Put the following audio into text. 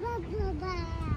爸爸。